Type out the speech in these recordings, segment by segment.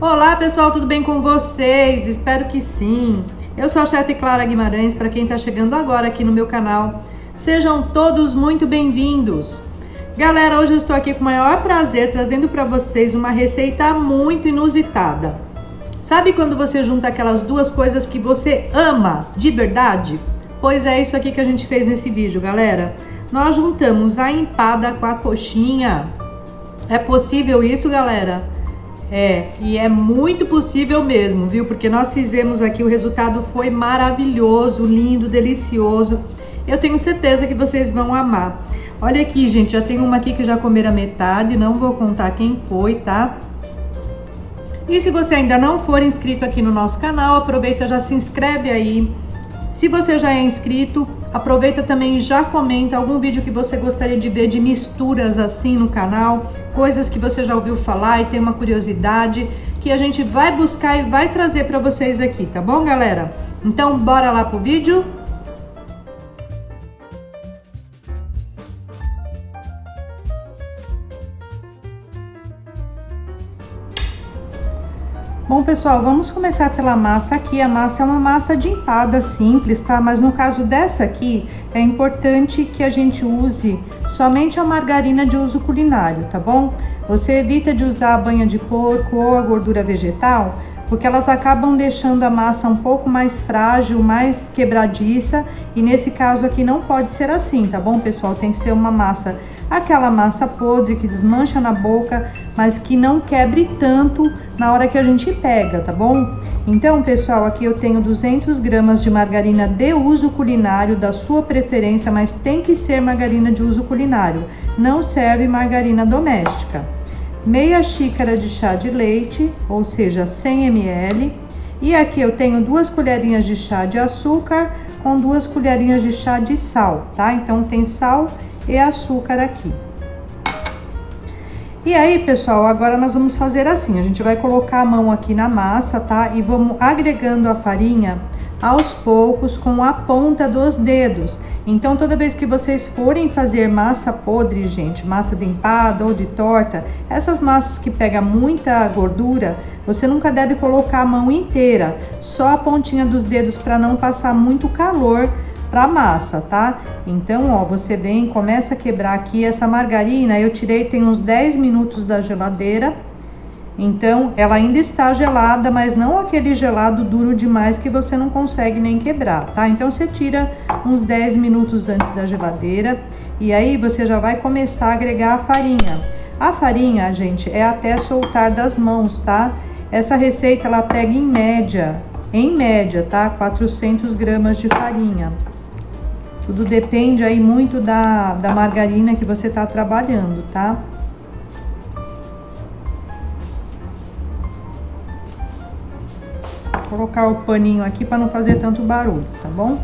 Olá pessoal, tudo bem com vocês? Espero que sim. Eu sou a chefe Clara Guimarães, para quem está chegando agora aqui no meu canal. Sejam todos muito bem-vindos. Galera, hoje eu estou aqui com o maior prazer trazendo para vocês uma receita muito inusitada. Sabe quando você junta aquelas duas coisas que você ama de verdade? Pois é isso aqui que a gente fez nesse vídeo, galera. Nós juntamos a empada com a coxinha. É possível isso, galera? É, e é muito possível mesmo, viu? Porque nós fizemos aqui, o resultado foi maravilhoso, lindo, delicioso. Eu tenho certeza que vocês vão amar. Olha aqui, gente, já tem uma aqui que já comeram a metade, não vou contar quem foi, tá? E se você ainda não for inscrito aqui no nosso canal, aproveita já se inscreve aí. Se você já é inscrito, Aproveita também e já comenta algum vídeo que você gostaria de ver de misturas assim no canal, coisas que você já ouviu falar e tem uma curiosidade que a gente vai buscar e vai trazer para vocês aqui, tá bom, galera? Então, bora lá pro vídeo? Bom, pessoal, vamos começar pela massa aqui. A massa é uma massa de empada simples, tá? Mas no caso dessa aqui, é importante que a gente use somente a margarina de uso culinário, tá bom? Você evita de usar a banha de porco ou a gordura vegetal, porque elas acabam deixando a massa um pouco mais frágil, mais quebradiça, e nesse caso aqui não pode ser assim, tá bom, pessoal? Tem que ser uma massa, aquela massa podre que desmancha na boca, mas que não quebre tanto na hora que a gente pega, tá bom? Então, pessoal, aqui eu tenho 200 gramas de margarina de uso culinário, da sua preferência, mas tem que ser margarina de uso culinário, não serve margarina doméstica meia xícara de chá de leite, ou seja, 100 ml. E aqui eu tenho duas colherinhas de chá de açúcar com duas colherinhas de chá de sal, tá? Então tem sal e açúcar aqui. E aí, pessoal, agora nós vamos fazer assim, a gente vai colocar a mão aqui na massa, tá? E vamos agregando a farinha aos poucos com a ponta dos dedos. Então, toda vez que vocês forem fazer massa podre, gente, massa de empada ou de torta, essas massas que pega muita gordura, você nunca deve colocar a mão inteira, só a pontinha dos dedos para não passar muito calor para a massa, tá? Então, ó, você vem, começa a quebrar aqui essa margarina, eu tirei tem uns 10 minutos da geladeira então, ela ainda está gelada, mas não aquele gelado duro demais que você não consegue nem quebrar, tá? Então, você tira uns 10 minutos antes da geladeira e aí você já vai começar a agregar a farinha. A farinha, gente, é até soltar das mãos, tá? Essa receita, ela pega em média, em média, tá? 400 gramas de farinha. Tudo depende aí muito da, da margarina que você tá trabalhando, tá? colocar o paninho aqui para não fazer tanto barulho, tá bom?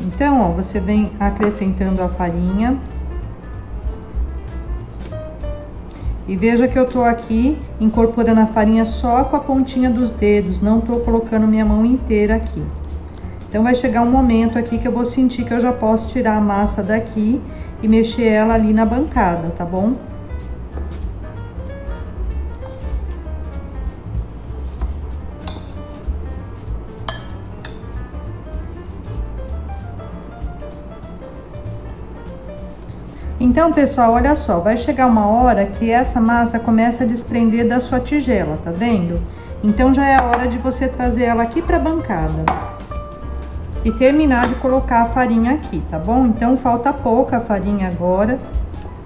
Então, ó, você vem acrescentando a farinha. E veja que eu tô aqui incorporando a farinha só com a pontinha dos dedos, não tô colocando minha mão inteira aqui. Então, vai chegar um momento aqui que eu vou sentir que eu já posso tirar a massa daqui e mexer ela ali na bancada, tá bom? Então, pessoal, olha só, vai chegar uma hora que essa massa começa a desprender da sua tigela, tá vendo? Então, já é a hora de você trazer ela aqui pra bancada. E terminar de colocar a farinha aqui, tá bom? Então, falta pouca farinha agora.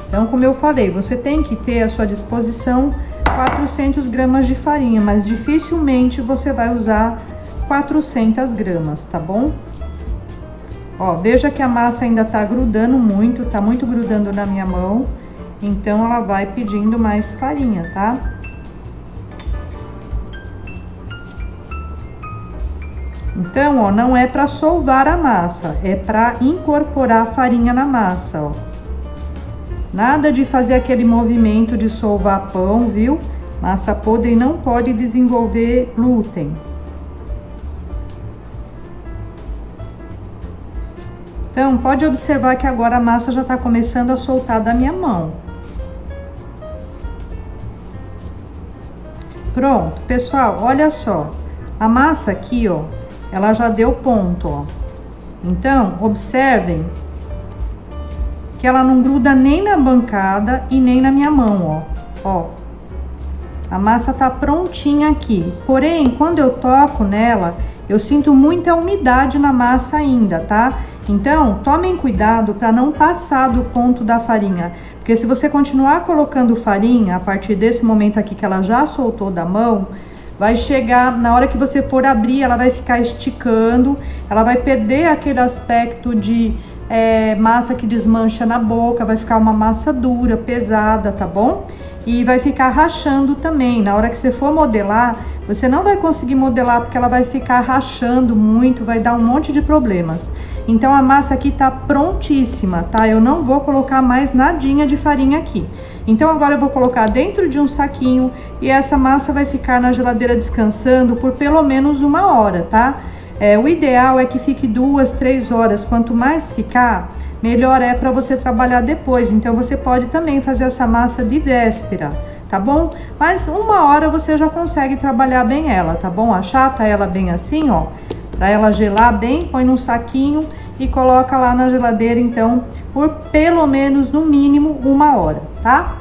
Então, como eu falei, você tem que ter à sua disposição 400 gramas de farinha, mas dificilmente você vai usar 400 gramas, tá bom? Ó, veja que a massa ainda tá grudando muito, tá muito grudando na minha mão. Então, ela vai pedindo mais farinha, tá? Então, ó, não é para solvar a massa, é para incorporar a farinha na massa, ó. Nada de fazer aquele movimento de solvar pão, viu? Massa podre não pode desenvolver glúten. Então, pode observar que agora a massa já está começando a soltar da minha mão. Pronto, pessoal, olha só. A massa aqui, ó, ela já deu ponto, ó. Então, observem que ela não gruda nem na bancada e nem na minha mão, ó. Ó. A massa tá prontinha aqui. Porém, quando eu toco nela, eu sinto muita umidade na massa ainda, tá? Então, tomem cuidado para não passar do ponto da farinha, porque se você continuar colocando farinha a partir desse momento aqui que ela já soltou da mão, vai chegar na hora que você for abrir, ela vai ficar esticando, ela vai perder aquele aspecto de é, massa que desmancha na boca, vai ficar uma massa dura, pesada, tá bom? E vai ficar rachando também. Na hora que você for modelar, você não vai conseguir modelar porque ela vai ficar rachando muito, vai dar um monte de problemas. Então a massa aqui tá prontíssima, tá? Eu não vou colocar mais nadinha de farinha aqui. Então agora eu vou colocar dentro de um saquinho e essa massa vai ficar na geladeira descansando por pelo menos uma hora, tá? É, o ideal é que fique duas, três horas. Quanto mais ficar, melhor é para você trabalhar depois. Então você pode também fazer essa massa de véspera, tá bom? Mas uma hora você já consegue trabalhar bem ela, tá bom? Achata ela bem assim, ó, para ela gelar bem, põe num saquinho e coloca lá na geladeira, então, por pelo menos, no mínimo, uma hora, tá?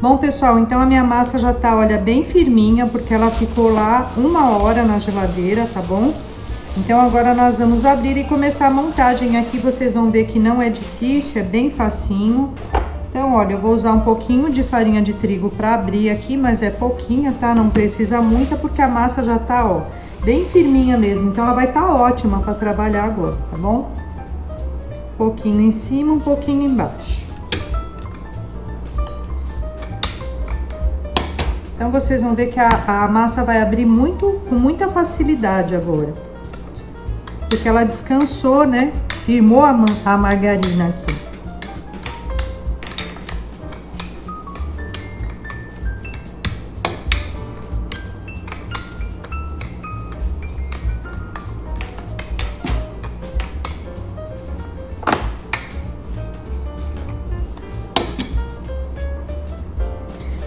Bom, pessoal, então a minha massa já tá, olha, bem firminha, porque ela ficou lá uma hora na geladeira, tá bom? Então, agora nós vamos abrir e começar a montagem. Aqui vocês vão ver que não é difícil, é bem facinho. Então, olha, eu vou usar um pouquinho de farinha de trigo para abrir aqui, mas é pouquinha, tá? Não precisa muita, porque a massa já tá, ó, bem firminha mesmo. Então ela vai estar tá ótima para trabalhar agora, tá bom? Um pouquinho em cima, um pouquinho embaixo. Então vocês vão ver que a, a massa vai abrir muito, com muita facilidade agora. Porque ela descansou, né? Firmou a, a margarina aqui.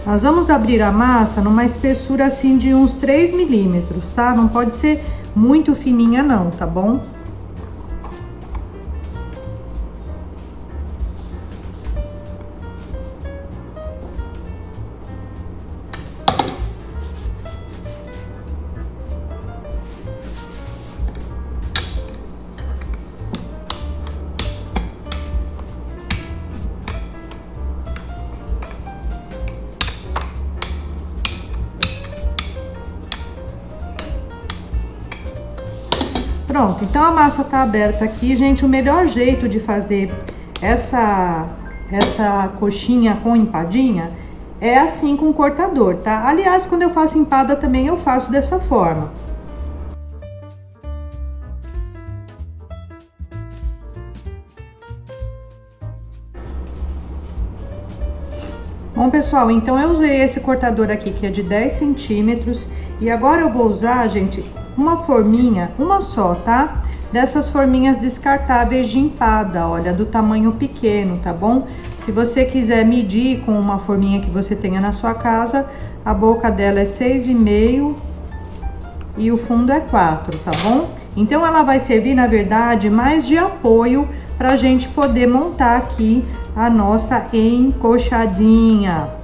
Nós vamos abrir a massa numa espessura assim de uns 3 milímetros, tá? Não pode ser muito fininha não, tá bom? Pronto, então a massa tá aberta aqui, gente. O melhor jeito de fazer essa, essa coxinha com empadinha é assim com cortador, tá? Aliás, quando eu faço empada também eu faço dessa forma. Bom, pessoal, então eu usei esse cortador aqui que é de 10 centímetros e agora eu vou usar, gente, uma forminha, uma só, tá? Dessas forminhas descartáveis de empada, olha, do tamanho pequeno, tá bom? Se você quiser medir com uma forminha que você tenha na sua casa, a boca dela é 6,5 e o fundo é 4, tá bom? Então, ela vai servir, na verdade, mais de apoio pra gente poder montar aqui a nossa encoxadinha.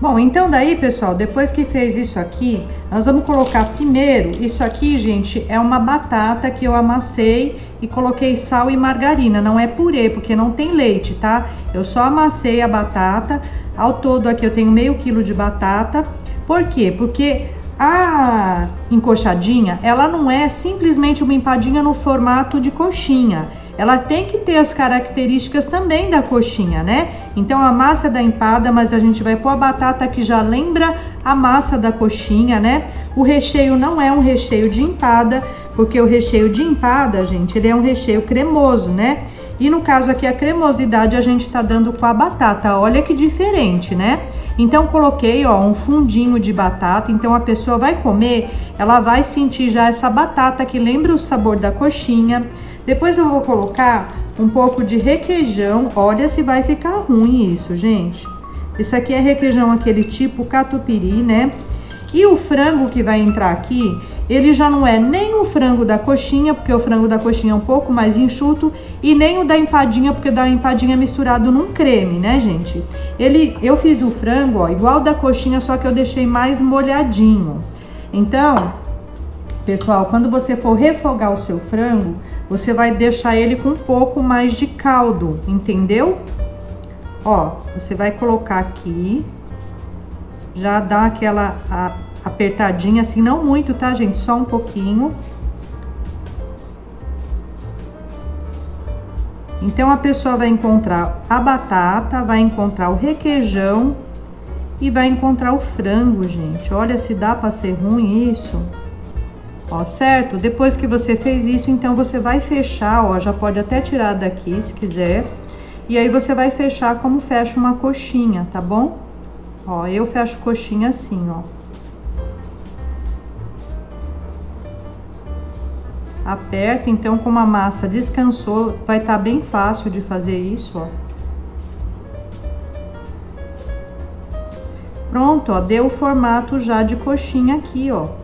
Bom, então daí, pessoal, depois que fez isso aqui, nós vamos colocar primeiro, isso aqui, gente, é uma batata que eu amassei e coloquei sal e margarina, não é purê, porque não tem leite, tá? Eu só amassei a batata, ao todo aqui eu tenho meio quilo de batata. Por quê? Porque a encoxadinha, ela não é simplesmente uma empadinha no formato de coxinha ela tem que ter as características também da coxinha, né? Então a massa da empada, mas a gente vai pôr a batata que já lembra a massa da coxinha, né? O recheio não é um recheio de empada, porque o recheio de empada, gente, ele é um recheio cremoso, né? E no caso aqui a cremosidade a gente tá dando com a batata, olha que diferente, né? Então coloquei, ó, um fundinho de batata, então a pessoa vai comer, ela vai sentir já essa batata que lembra o sabor da coxinha. Depois eu vou colocar um pouco de requeijão. Olha se vai ficar ruim isso, gente. Esse aqui é requeijão aquele tipo catupiry, né? E o frango que vai entrar aqui, ele já não é nem o frango da coxinha, porque o frango da coxinha é um pouco mais enxuto, e nem o da empadinha, porque da empadinha é misturado num creme, né, gente? Ele, eu fiz o frango, ó, igual da coxinha, só que eu deixei mais molhadinho. Então, pessoal, quando você for refogar o seu frango, você vai deixar ele com um pouco mais de caldo, entendeu? Ó, você vai colocar aqui, já dá aquela apertadinha, assim, não muito, tá, gente? Só um pouquinho. Então, a pessoa vai encontrar a batata, vai encontrar o requeijão e vai encontrar o frango, gente. Olha se dá para ser ruim isso. Ó, certo? Depois que você fez isso, então você vai fechar, ó, já pode até tirar daqui se quiser. E aí você vai fechar como fecha uma coxinha, tá bom? Ó, eu fecho coxinha assim, ó. Aperta, então, como a massa descansou, vai estar tá bem fácil de fazer isso, ó. Pronto, ó, deu o formato já de coxinha aqui, ó.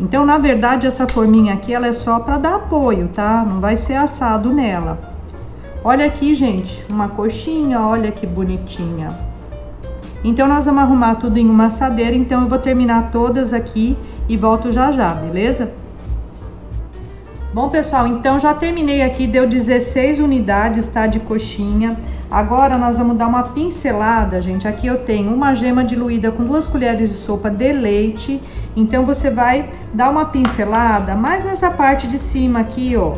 Então, na verdade, essa forminha aqui, ela é só para dar apoio, tá? Não vai ser assado nela. Olha aqui, gente, uma coxinha, olha que bonitinha. Então, nós vamos arrumar tudo em uma assadeira, então eu vou terminar todas aqui e volto já já, beleza? Bom, pessoal, então já terminei aqui, deu 16 unidades, tá, de coxinha. Agora nós vamos dar uma pincelada, gente. Aqui eu tenho uma gema diluída com duas colheres de sopa de leite. Então você vai dar uma pincelada mais nessa parte de cima aqui, ó,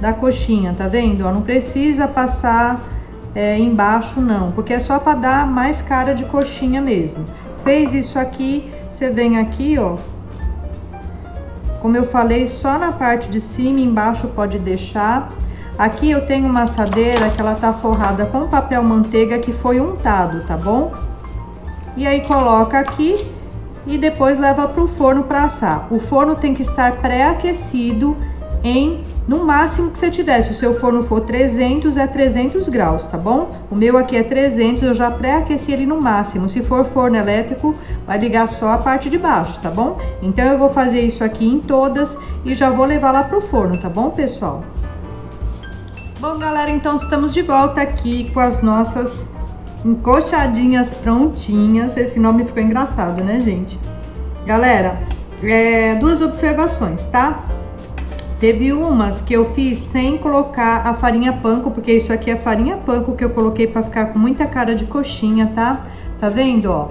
da coxinha, tá vendo? Ó, não precisa passar é, embaixo não, porque é só para dar mais cara de coxinha mesmo. Fez isso aqui, você vem aqui, ó. Como eu falei, só na parte de cima, embaixo pode deixar Aqui eu tenho uma assadeira que ela tá forrada com papel manteiga que foi untado, tá bom? E aí coloca aqui e depois leva para o forno para assar. O forno tem que estar pré-aquecido em no máximo que você tiver. Se o seu forno for 300, é 300 graus, tá bom? O meu aqui é 300, eu já pré-aqueci ele no máximo. Se for forno elétrico, vai ligar só a parte de baixo, tá bom? Então eu vou fazer isso aqui em todas e já vou levar lá pro forno, tá bom, pessoal? Bom, galera, então estamos de volta aqui com as nossas encoxadinhas prontinhas. Esse nome ficou engraçado, né, gente? Galera, é, duas observações, tá? Teve umas que eu fiz sem colocar a farinha panko, porque isso aqui é farinha panko que eu coloquei para ficar com muita cara de coxinha, tá? Tá vendo, ó?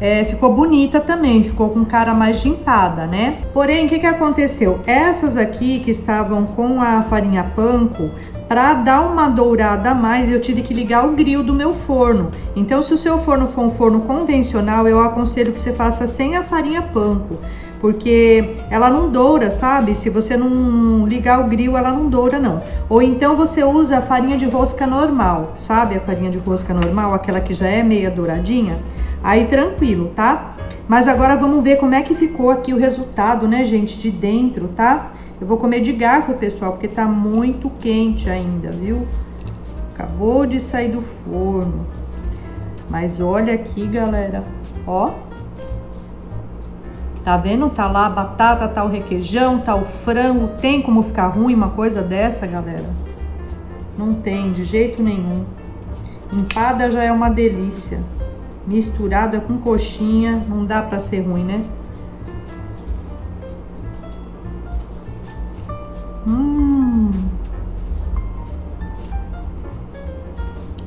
É, ficou bonita também, ficou com cara mais de empada, né? Porém, o que que aconteceu? Essas aqui que estavam com a farinha panko, para dar uma dourada a mais, eu tive que ligar o grill do meu forno. Então, se o seu forno for um forno convencional, eu aconselho que você faça sem a farinha panko, porque ela não doura, sabe? Se você não ligar o grill, ela não doura não. Ou então você usa a farinha de rosca normal, sabe? A farinha de rosca normal, aquela que já é meia douradinha. Aí tranquilo, tá? Mas agora vamos ver como é que ficou aqui o resultado, né, gente, de dentro, tá? Eu vou comer de garfo, pessoal, porque tá muito quente ainda, viu? Acabou de sair do forno. Mas olha aqui, galera, ó. Tá vendo? Tá lá a batata, tá o requeijão, tá o frango. Tem como ficar ruim uma coisa dessa, galera? Não tem, de jeito nenhum. Empada já é uma delícia. Misturada com coxinha, não dá pra ser ruim, né? Hum.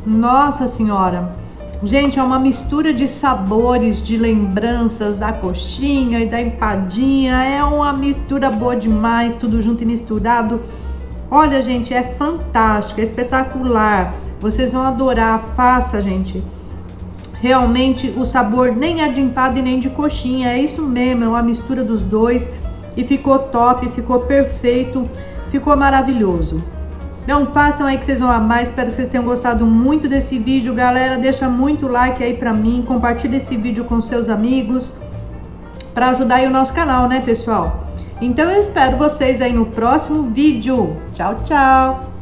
Nossa Senhora! Gente, é uma mistura de sabores, de lembranças da coxinha e da empadinha. É uma mistura boa demais, tudo junto e misturado. Olha, gente, é fantástico, é espetacular. Vocês vão adorar. Faça, gente. Realmente o sabor nem é de empada e nem de coxinha. É isso mesmo, é uma mistura dos dois. E ficou top, ficou perfeito. Ficou maravilhoso. Não façam aí que vocês vão amar. Espero que vocês tenham gostado muito desse vídeo, galera. Deixa muito like aí pra mim. Compartilha esse vídeo com seus amigos. Pra ajudar aí o nosso canal, né, pessoal? Então eu espero vocês aí no próximo vídeo. Tchau, tchau!